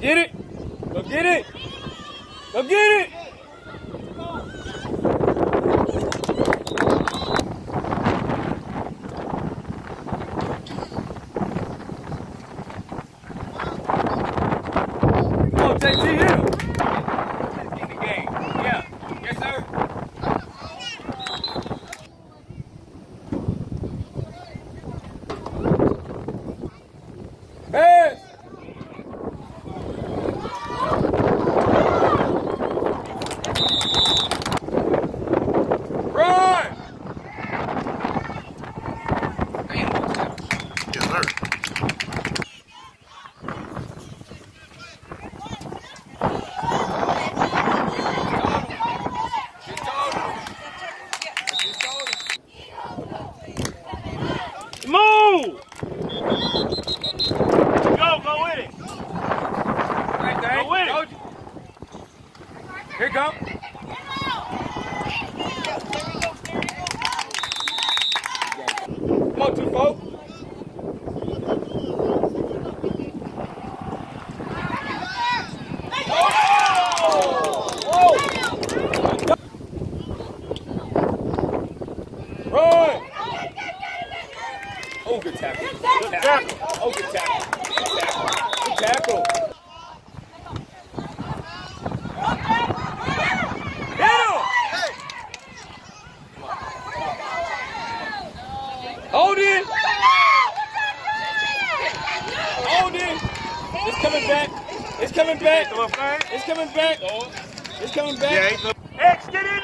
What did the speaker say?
get it. Go get it. Go get it. JT, Go, go with it. Right there. Go with it. Here come. Come on, two folks. Oh, good tackle. Good tackle. Oh, good tackle. Good tackle. Good tackle. Hold it! Hold it! It's coming back. It's coming back. Come on, fine. It's coming back. It's coming back. Yeah, he's a... X, get in